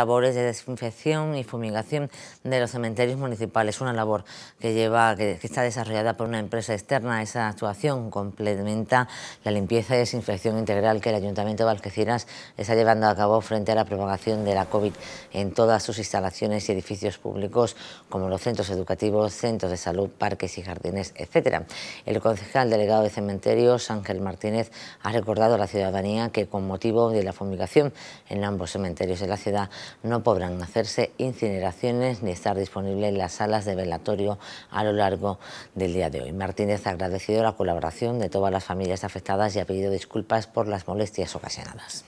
labores de desinfección y fumigación de los cementerios municipales, una labor que lleva que, está desarrollada por una empresa externa. Esa actuación complementa la limpieza y desinfección integral que el Ayuntamiento de Algeciras está llevando a cabo frente a la propagación de la COVID en todas sus instalaciones y edificios públicos, como los centros educativos, centros de salud, parques y jardines, etc. El concejal delegado de cementerios, Ángel Martínez, ha recordado a la ciudadanía que con motivo de la fumigación en ambos cementerios de la ciudad no podrán hacerse incineraciones ni estar disponibles las salas de velatorio a lo largo del día de hoy. Martínez ha agradecido la colaboración de todas las familias afectadas y ha pedido disculpas por las molestias ocasionadas.